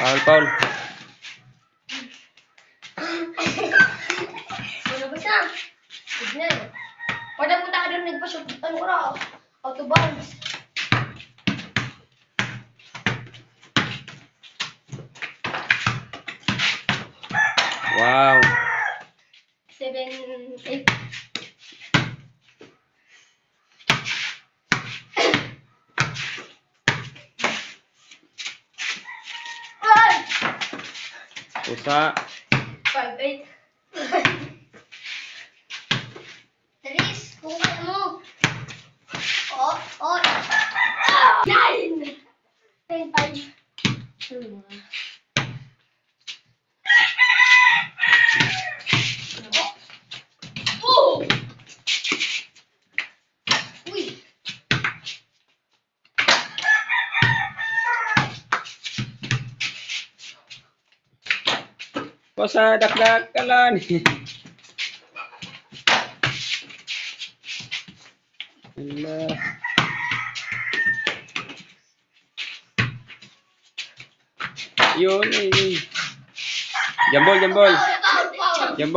Paul, Paul. Malabas na. Signal. Pwede punta ka doon nagpa-shoot. Ano ko na? Autobounds. Wow. Seven, eight. What's that? Five Three, four, no. Oh, oh. Nine. Five. Two. Pusa, dakdak ka lang. Ala. Yun. Jambol, jambol. Jambol.